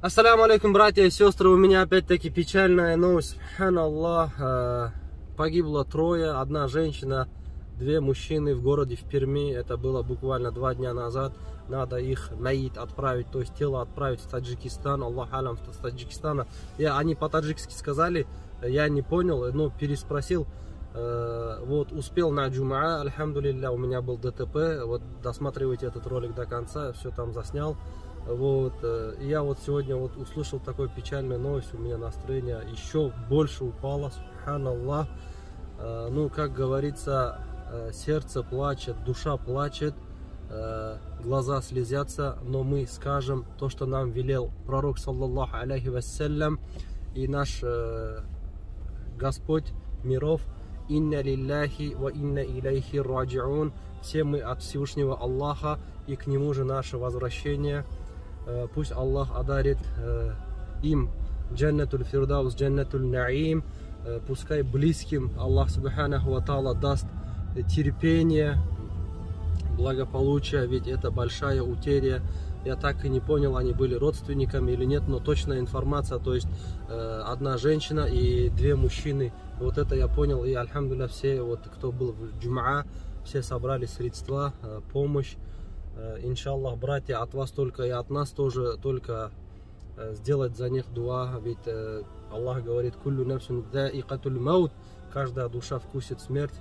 Ассаляму алейкум, братья и сестры. У меня опять-таки печальная новость. Аллах. Э, погибло трое. Одна женщина, две мужчины в городе в Перми. Это было буквально два дня назад. Надо их наид отправить, то есть тело отправить в Таджикистан. Аллах алям, с Таджикистана. И они по-таджикски сказали, я не понял, но переспросил. Э, вот, успел на джума, альхамдулилля, у меня был ДТП. Вот, досматривайте этот ролик до конца, все там заснял. Вот, э, я вот сегодня вот услышал такой печальную новость, у меня настроение еще больше упало, субханаллах. Э, ну, как говорится, сердце плачет, душа плачет, глаза слезятся, но мы скажем то, что нам велел пророк, саллаллаху алейхи вассалям, и наш Господь миров, инна лилляхи ва инна илейхи раджиун, все мы от Всевышнего Аллаха, и к Нему же наше возвращение – Э, пусть Аллах одарит э, им джаннатуль фирдаус, джаннатуль наим, э, пускай близким Аллах Субханаху Ва Та'ала даст терпение, благополучие, ведь это большая утеря. Я так и не понял, они были родственниками или нет, но точная информация, то есть одна женщина и две мужчины, вот это я понял, и альхамдуля все, вот кто был в джума, все собрали средства, помощь, Э, иншаллах, братья, от вас только и от нас тоже только э, сделать за них дуа, ведь э, Аллах говорит, куллю нафсун даикатуль маут, каждая душа вкусит смерть.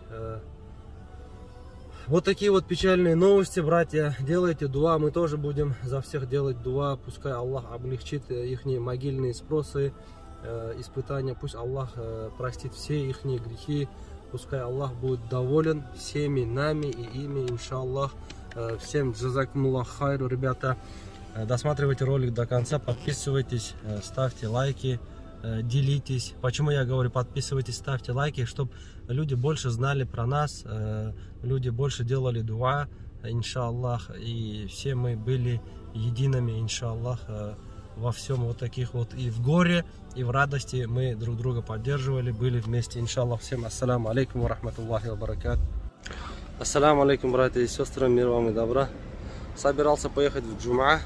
Вот такие вот печальные новости, братья. Делайте дуа, мы тоже будем за всех делать дуа. Пускай Аллах облегчит их могильные спросы, испытания. Пусть Аллах простит все их грехи. Пускай Аллах будет доволен всеми нами и ими, иншаллах. Э, всем джазакмуллах хайру, ребята. Э, досматривайте ролик до конца, подписывайтесь, э, ставьте лайки, делитесь. Почему я говорю подписывайтесь, ставьте лайки, чтобы люди больше знали про нас, люди больше делали дуа, иншаллах, и все мы были едиными, иншаллах, во всем вот таких вот и в горе, и в радости мы друг друга поддерживали, были вместе, иншаллах. Всем ассаламу алейкум рахматуллахи баракат. Ассаламу алейкум, братья и сестры, мир вам и добра. Собирался поехать в Джума,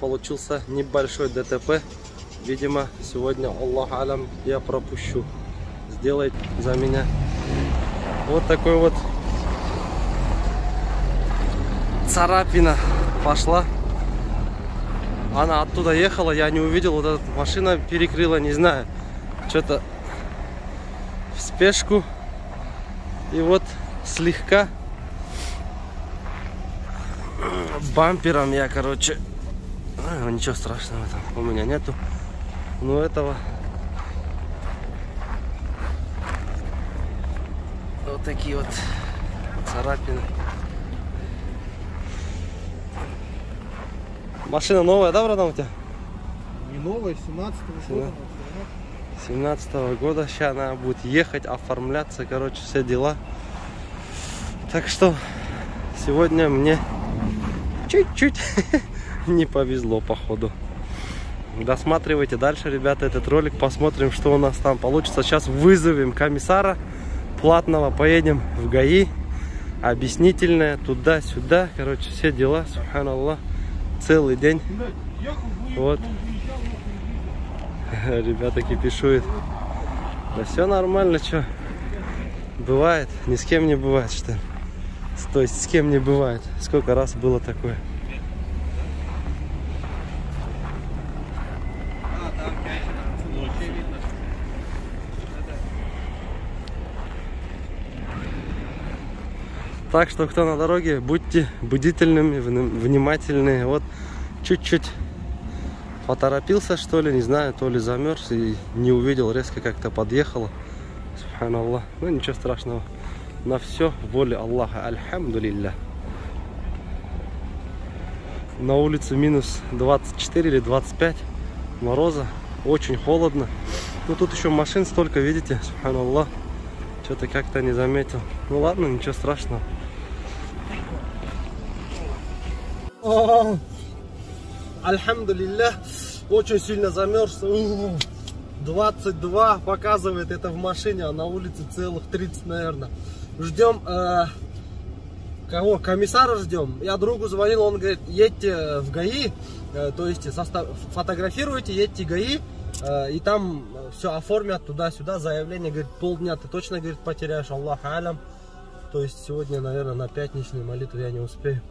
получился небольшой ДТП. Видимо, сегодня, Аллах алям, я пропущу. Сделает за меня. Вот такой вот царапина пошла. Она оттуда ехала, я не увидел, вот эта машина перекрыла, не знаю. Что-то в спешку. И вот слегка бампером я, короче, ну, ничего страшного там у меня нету. Но этого вот такие вот царапины. Машина новая, да, братан, у тебя? Не новая, 17 -го года. 17 -го года. Сейчас она будет ехать, оформляться, короче, все дела. Так что сегодня мне чуть-чуть не повезло, походу. Досматривайте дальше, ребята, этот ролик. Посмотрим, что у нас там получится. Сейчас вызовем комиссара платного. Поедем в ГАИ. Объяснительное. Туда-сюда. Короче, все дела. Субханаллах. Целый день. Вот. Ребята кипишуют. Да все нормально, что. Бывает. Ни с кем не бывает, что ли. То есть с кем не бывает. Сколько раз было такое. Так что, кто на дороге, будьте бдительными, внимательны. Вот чуть-чуть поторопился, что ли, не знаю, то ли замерз и не увидел, резко как-то подъехало. Субханаллах. Ну, ничего страшного на все воля Аллаха. Альхамдулилля. На улице минус 24 или 25 мороза. Очень холодно. Ну тут еще машин столько, видите, субханаллах. Что-то как-то не заметил. Ну ладно, ничего страшного. Альхамдулилля. Очень сильно замерз. 22 показывает это в машине, а на улице целых 30, наверное. Ждем э, кого? Комиссара ждем. Я другу звонил, он говорит, едьте в ГАИ, э, то есть состав, фотографируйте, едьте в ГАИ, э, и там все оформят туда-сюда, заявление, говорит, полдня ты точно, говорит, потеряешь, Аллах алям. То есть сегодня, наверное, на пятничную молитву я не успею.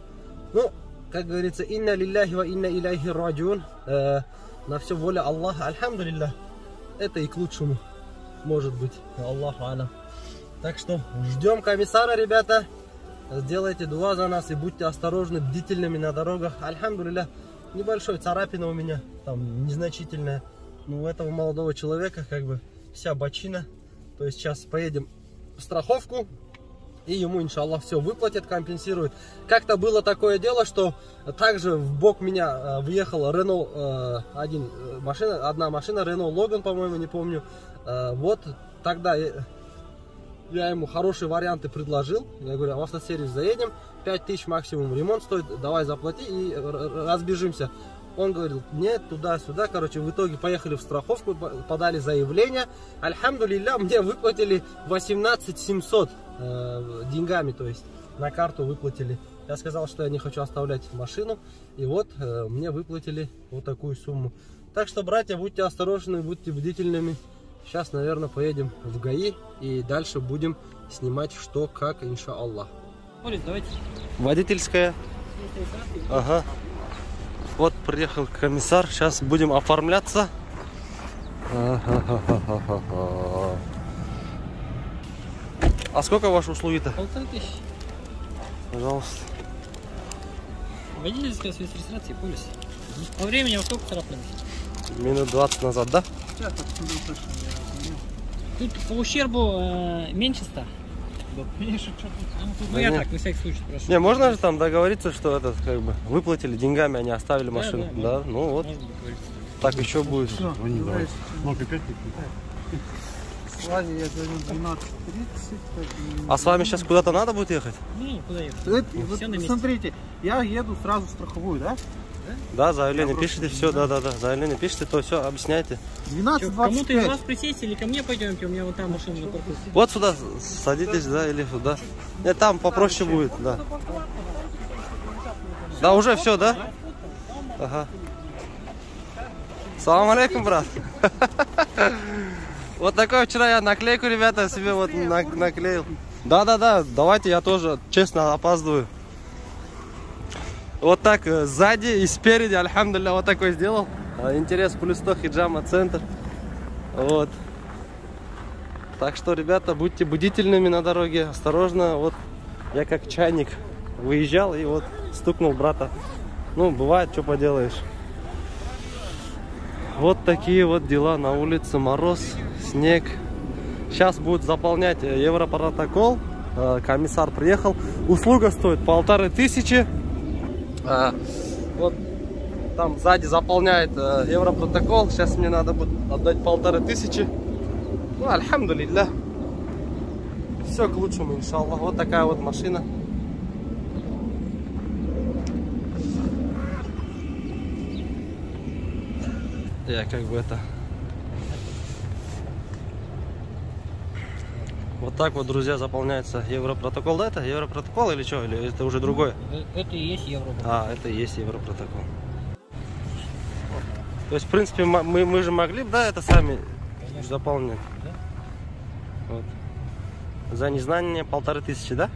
Ну, как говорится, инна лилляхи ва инна иляхи раджун. Э, на все воля Аллаха, альхамдулилля. Это и к лучшему, может быть. Аллаху алям. Так что ждем комиссара, ребята. Сделайте дуа за нас и будьте осторожны, бдительными на дорогах. Альхамдулилля. Небольшой царапина у меня, там незначительная. Ну, у этого молодого человека как бы вся бочина. То есть сейчас поедем в страховку, и ему, иншаллах, все выплатят, компенсируют. Как-то было такое дело, что также в бок меня э, въехала Рено, э, один э, машина, одна машина, Рено Логан, по-моему, не помню. Вот тогда я ему хорошие варианты предложил. Я говорю, в автосервис заедем, 5000 максимум ремонт стоит, давай заплати и разбежимся. Он говорил, нет, туда-сюда. Короче, в итоге поехали в страховку, подали заявление. Альхамдулилля, мне выплатили 18 700 э, деньгами, то есть на карту выплатили. Я сказал, что я не хочу оставлять машину. И вот э, мне выплатили вот такую сумму. Так что, братья, будьте осторожны, будьте бдительными. Сейчас, наверное, поедем в ГАИ и дальше будем снимать что, как, иншаллах. Водительская. Ага. Вот приехал комиссар, сейчас будем оформляться. А сколько ваши услуги-то? Полторы тысячи. Пожалуйста. Водительская связь регистрации полис. По времени во сколько царапнулись? Минут 20 назад, да? Тут по ущербу э, меньше 100. Да меньше что Ну, тут, ну, я так, на всякий случай прошу. Не, можно же там договориться, что этот как бы выплатили деньгами, они оставили машину. да, Да, да. ну вот. Так еще будет. Все, Ну-ка, опять Славе я звоню 12.30. так и- А с вами сейчас куда-то надо будет ехать? Ну, куда ехать? Это- Ну, вот смотрите, я еду сразу в страховую, да? Да, заявление Я пишите, все, да, да, да. Заявление пишите, то все, объясняйте. Чё, Кому-то из 12.25. вас присесть или ко мне пойдемте? У меня вот там машина на парковке. Вот сюда садитесь, да, или сюда. Нет, там попроще будет, да. Да, уже все, да? Ага. Салам алейкум, брат. Вот такой вчера я наклейку, ребята, себе вот на- наклеил. Да-да-да, давайте я тоже честно опаздываю. Вот так э, сзади и спереди, альхамдулillah, вот такой сделал. А, Интерес плюс 100 хиджама центр. Вот. Так что, ребята, будьте бдительными на дороге, осторожно. Вот я как чайник выезжал и вот стукнул брата. Ну, бывает, что поделаешь. Вот такие вот дела на улице. Мороз, снег. Сейчас будут заполнять э, европротокол. Э, Комиссар приехал. Услуга стоит полторы тысячи. А, Вот там сзади заполняет э, европротокол. Сейчас мне надо будет отдать полторы тысячи. Ну, альхамдулилля. Все к лучшему, иншаллах. Вот такая вот машина. Я как бы это... Вот так вот, друзья, заполняется европротокол. Да, это европротокол или что? Или это уже другое? Э, Это и есть евро. А, это и есть европротокол. То есть, в принципе, мы, мы же могли бы, да, это сами заполнить. Да. Вот. За незнание полторы тысячи, да?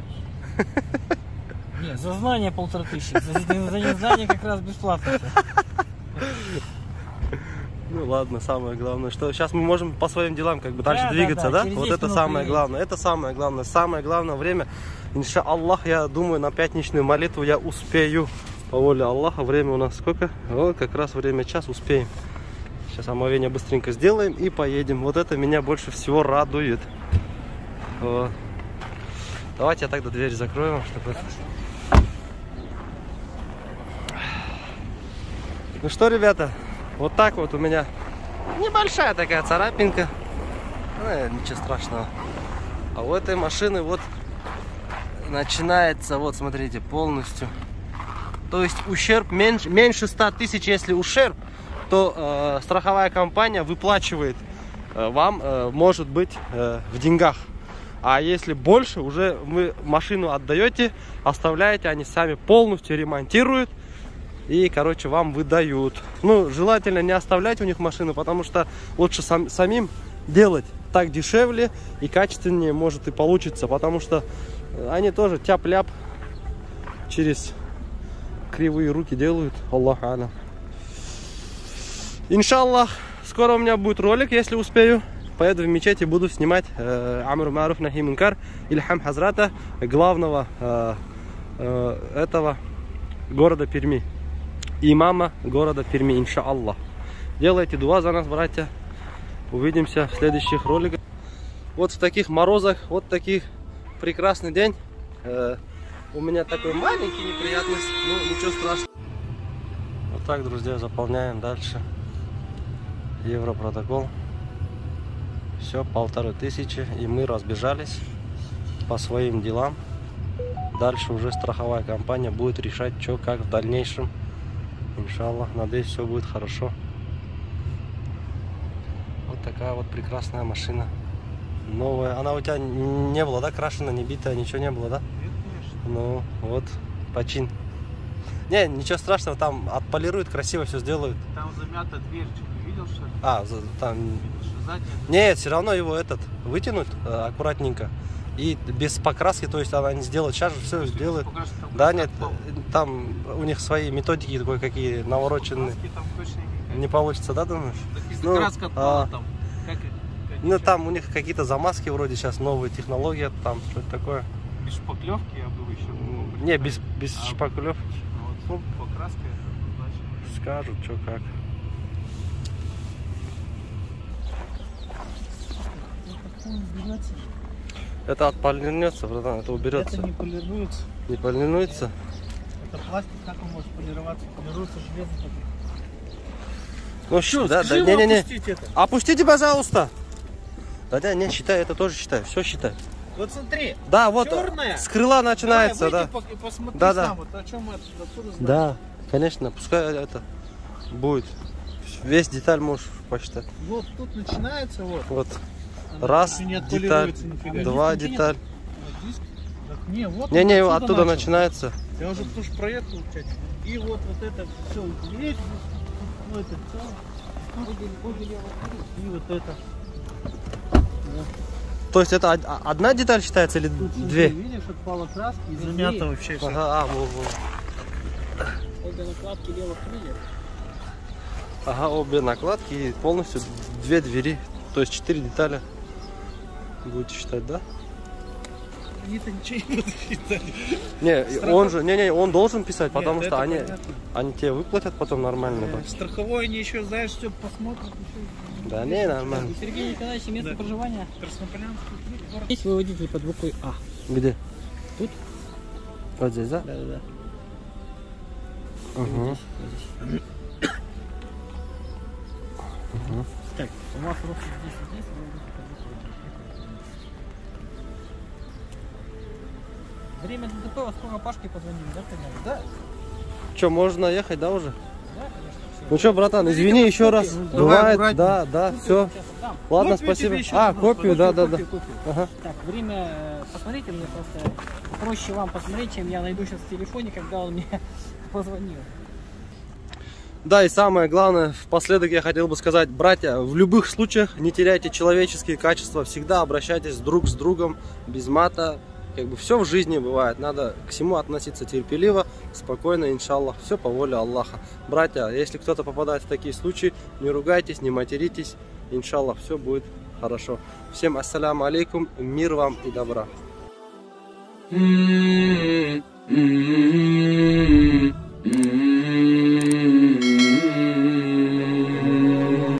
Нет, за знание полторы тысячи. За, за незнание как раз бесплатно. Ну ладно, самое главное, что сейчас мы можем по своим делам как бы Да, дальше да, двигаться, да, да? через Вот 10 это самое главное, это самое главное, самое главное время. Инша Аллах, я думаю, на пятничную молитву я успею. По воле Аллаха, время у нас сколько? Вот как раз время час, успеем. Сейчас омовение быстренько сделаем и поедем. Вот это меня больше всего радует. Вот. Давайте я тогда дверь закрою, чтобы. Ну что, ребята, вот так вот у меня небольшая такая царапинка. Ну, ничего страшного. А у этой машины вот начинается, вот смотрите, полностью. То есть ущерб меньше, меньше 100 тысяч, если ущерб, то э, страховая компания выплачивает э, вам э, может быть э, в деньгах. А если больше, уже вы машину отдаете, оставляете, они сами полностью ремонтируют и, короче, вам выдают. Ну, желательно не оставлять у них машину, потому что лучше сам- самим делать так дешевле и качественнее может и получится, потому что э, они тоже тяп-ляп через кривые руки делают. Аллах алям. Иншаллах, скоро у меня будет ролик, если успею. Поеду в мечеть и буду снимать э, Амру Маруф Нахи Мункар Ильхам Хазрата, главного э, э, этого города Перми. Имама города Перми, иншаллах. Делайте дуа за нас, братья. Увидимся в следующих роликах. Вот в таких морозах, вот таких прекрасный день. Э, у меня такой маленький неприятность, ну ничего страшного. Вот так, друзья, заполняем дальше. Европротокол. Все, полторы тысячи. И мы разбежались по своим делам. Дальше уже страховая компания будет решать, что как в дальнейшем. Иншаллах, надеюсь, все будет хорошо. Вот такая вот прекрасная машина. Новая. Она у тебя не была, да, крашена, не битая, ничего не было, да? Нет, конечно. Ну, вот, почин. Не, ничего страшного, там отполируют, красиво все сделают. Там замята дверь, что не видел, что ли? А, за- там... Задняя Нет, все равно его этот вытянут э, аккуратненько. И без покраски, то есть она не сделает, сейчас же все сделает. Покраска Да, нет, там у них свои методики кое-какие навороченные. Там точно никакая. Не получится, да, думаешь? Ну, а. там, как, как Ну, там у них какие-то замазки вроде сейчас, новые технологии, там что-то такое. Без шпаклевки я был еще. был Не, без, без А, шпаклев Ну, вот покраска это значит. скажут, что как. Это отполирнется, братан, это уберется. Это не полируется. Не полирнуется? Это пластик, как он может полироваться? Полируется железо. только. Ну, Чё, да, да, скажи ему не-не-не. опустить это. Опустите, пожалуйста. Да, да, не, считай, это тоже считай, все считай. Вот смотри. Да, вот, Чёрная? с крыла начинается, Давай, да. по- посмотри Да, да. сам, вот о чем мы отсюда, отсюда знаем. Да, конечно, пускай это будет. Весь деталь можешь посчитать. Вот тут начинается вот. Вот, раз не деталь, два деталь. Не, вот он Не-не, отсюда оттуда начал. начинается. Я уже тоже проехал, блядь. И вот вот это все, это все. И вот это. То есть это од- одна деталь считается или Тут две? видишь, отпала краска и замято вообще все. Ага, а, во, во. Обе накладки левых крыльев. Ага, обе накладки и полностью две двери. То есть четыре детали. Будете считать, да? Они-то ничего не будут считать. Не, Страхов- он же, не, не, он должен писать, Нет, потому что они, понятно. они тебе выплатят потом нормально. Э. Страховой они еще, знаешь, все посмотрят. еще. Да не, нормально. У Сергея Николаевича место Да. проживания. Краснополянский город. Есть выводитель под буквой А. Где? Тут? Вот здесь, да? Да, да, да. Угу. Так, у вас здесь и здесь Время ДТП, во сколько Пашке позвонили, да, поняли? Да. Че, можно ехать, да, уже? Да, конечно. Ну что, братан, извини еще раз. Давай, Бывает, аккуратнее. да, да, все. Ладно, Копию спасибо. А, копию, да, да, да. Ага. Так, время э, посмотрите мне просто проще вам посмотреть, чем я найду сейчас в телефоне, когда он мне позвонил. Да, и самое главное, впоследок я хотел бы сказать, братья, в любых случаях не теряйте человеческие качества, всегда обращайтесь друг с другом, без мата. Как бы все в жизни бывает, надо к всему относиться терпеливо, спокойно, иншаллах, все по воле Аллаха. Братья, если кто-то попадает в такие случаи, не ругайтесь, не материтесь, иншаллах, все будет хорошо. Всем ассаляму алейкум, мир вам и добра. Mm-hmm. Mm-hmm. Mm-hmm.